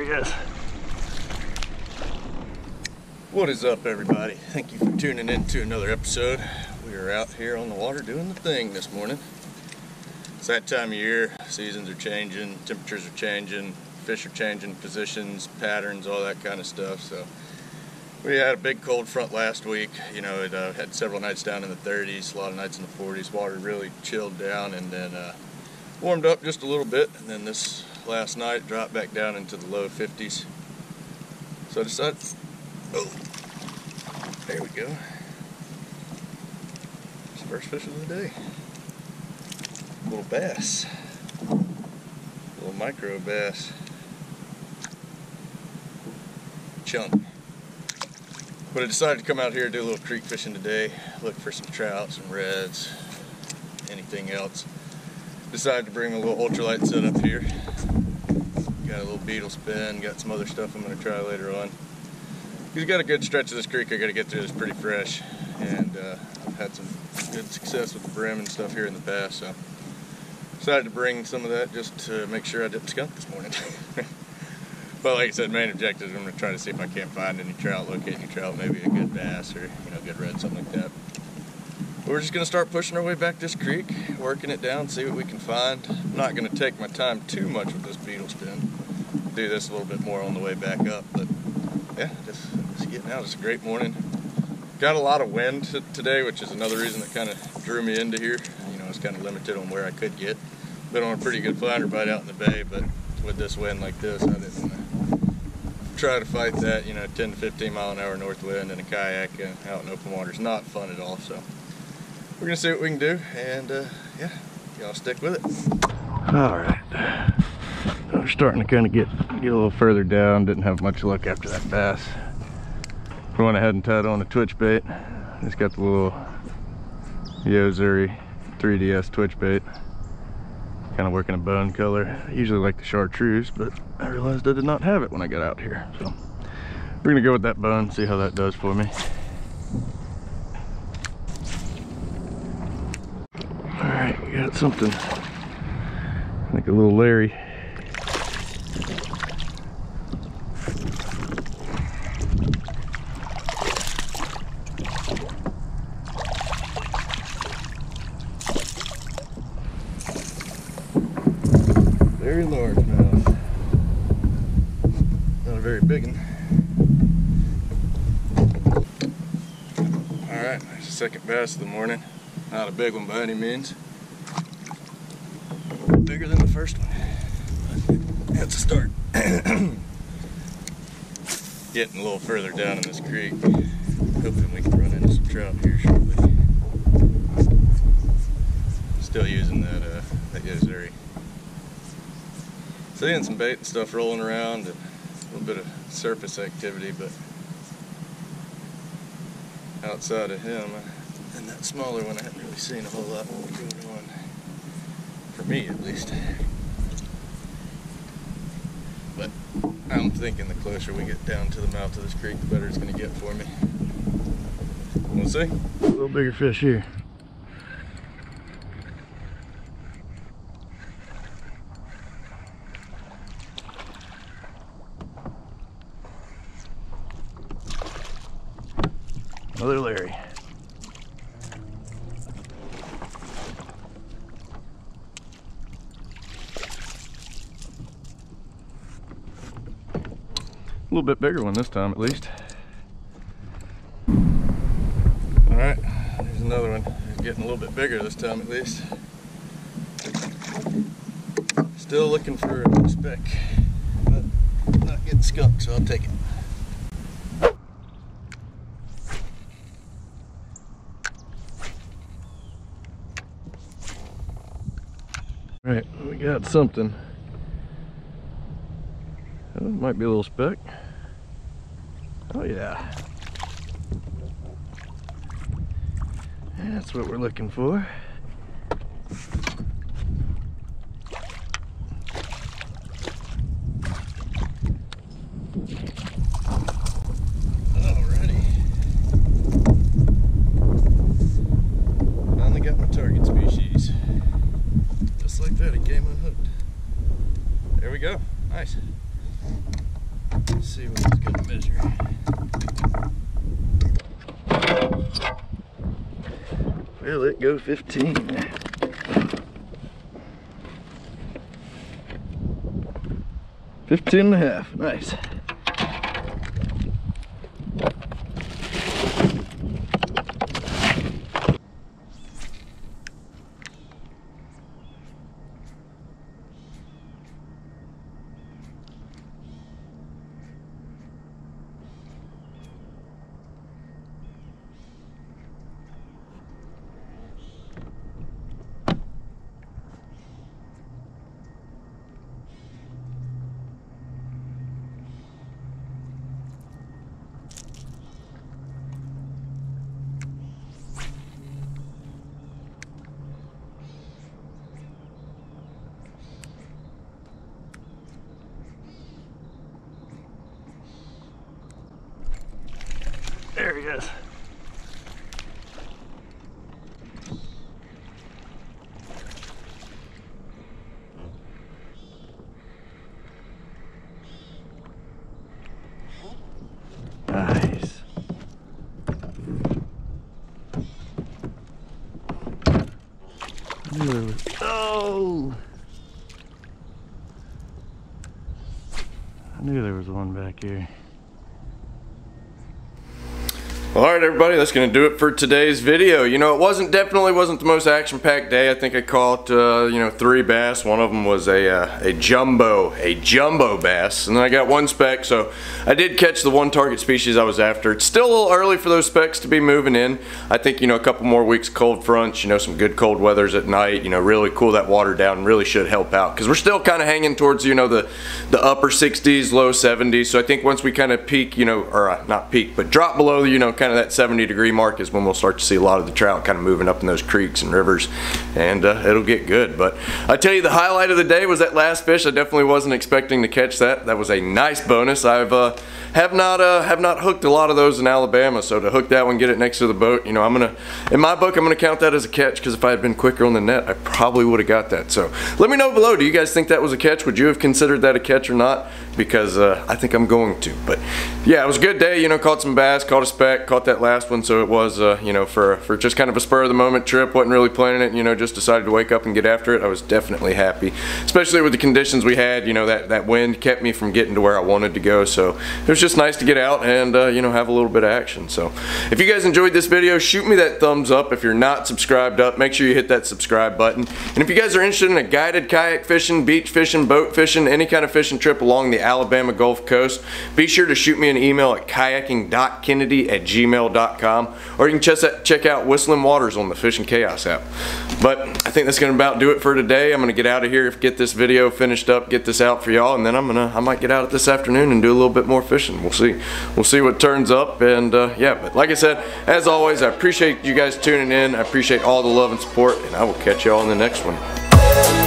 There he is. What is up, everybody? Thank you for tuning in to another episode. We are out here on the water doing the thing this morning. It's that time of year. Seasons are changing, temperatures are changing, fish are changing positions, patterns, all that kind of stuff. So we had a big cold front last week. You know, it uh, had several nights down in the 30s, a lot of nights in the 40s. Water really chilled down and then uh, warmed up just a little bit. And then this last night dropped back down into the low 50s. So I decided, oh, there we go. It's first fish of the day. Little bass. Little micro bass. Chunk. But I decided to come out here and do a little creek fishing today. Look for some trout, some reds, anything else. Decided to bring a little ultralight setup here. Got a little beetle spin, got some other stuff I'm going to try later on. He's got a good stretch of this creek I got to get through that's pretty fresh. And uh, I've had some good success with the brim and stuff here in the past. So decided to bring some of that just to make sure I didn't skunk this morning. but like I said, main objective is I'm going to try to see if I can't find any trout, locate any trout, maybe a good bass or you know good red, something like that. We're just going to start pushing our way back this creek, working it down, see what we can find. I'm not going to take my time too much with this beetle spin. Do this a little bit more on the way back up, but yeah, just, just getting out. It's a great morning. Got a lot of wind today, which is another reason that kind of drew me into here You know, I was kind of limited on where I could get. Been on a pretty good flounder bite out in the bay, but with this wind like this, I didn't uh, try to fight that. You know, 10 to 15 mile an hour north wind in a kayak and out in open water is not fun at all. So we're gonna see what we can do, and uh, yeah, y'all stick with it. All right, we're starting to kind of get get a little further down. Didn't have much luck after that bass. We went ahead and tied on a twitch bait. It's got the little Yo-Zuri 3DS twitch bait. Kind of working a bone color. I usually like the chartreuse, but I realized I did not have it when I got out here. So we're gonna go with that bone, see how that does for me. All right, we got something like a little Larry. very large mouth. Not a very big one. There's the second bass of the morning. Not a big one by any means. Bigger than the first one. That's a start. Getting a little further down in this creek. Hoping we can run into some trout here shortly. Still using that uh, that Yo-Zuri seeing some bait and stuff rolling around and a little bit of surface activity, but outside of him and that smaller one, I haven't really seen a whole lot going on. Me, at least. But I'm thinking the closer we get down to the mouth of this creek, the better it's going to get for me. We'll see. A little bigger fish here. Another Larry. A little bit bigger one this time at least. All right, here's another one. Getting a little bit bigger this time at least. Still looking for a speck, but not getting skunked, so I'll take it. All right, we got something. Oh, might be a little speck. Oh yeah. That's what we're looking for. Finally got my target species. Just like that. There we go, nice. Let's see what it's gonna measure. Will it go 15? Fifteen and a half, nice. Nice. Oh! I knew there was one back here. All right, everybody, that's going to do it for today's video. You know, it wasn't definitely wasn't the most action-packed day. I think I caught uh, you know three bass. One of them was a uh, a jumbo, a jumbo bass, and then I got one speck. So I did catch the one target species I was after. It's still a little early for those specks to be moving in. I think you know a couple more weeks cold fronts. You know, some good cold weathers at night. You know, really cool that water down. Really should help out because we're still kind of hanging towards you know the the upper 60s, low 70s. So I think once we kind of peak, you know, or uh, not peak, but drop below you know kind of that 70 degree mark is when we'll start to see a lot of the trout kind of moving up in those creeks and rivers and uh, it'll get good. But I tell you the highlight of the day was that last fish. I definitely wasn't expecting to catch that. That was a nice bonus. I've uh, have not uh, have not hooked a lot of those in Alabama so to hook that one get it next to the boat you know I'm gonna in my book I'm gonna count that as a catch because if I had been quicker on the net I probably would have got that. So let me know below do you guys think that was a catch? Would you have considered that a catch or not? Because uh, I think I'm going to but yeah it was a good day you know caught some bass caught a speck caught that last one so it was uh, you know for for just kind of a spur of the moment trip wasn't really planning it you know just decided to wake up and get after it I was definitely happy. Especially with the conditions we had you know that that wind kept me from getting to where I wanted to go so it was just nice to get out and uh, you know have a little bit of action. So if you guys enjoyed this video shoot me that thumbs up. If you're not subscribed up make sure you hit that subscribe button. And if you guys are interested in a guided kayak fishing beach fishing boat fishing any kind of fishing trip along the Alabama Gulf Coast be sure to shoot me an email at kayaking.kennedy at gmail.com or you can check, check out Whistlin' Waters on the Fishing Chaos app. But I think that's gonna about do it for today. I'm gonna get out of here get this video finished up get this out for y'all and then I'm gonna I might get out this afternoon and do a little bit more fishing we'll see. We'll see what turns up and uh, yeah but like I said as always I appreciate you guys tuning in. I appreciate all the love and support and I will catch y'all in the next one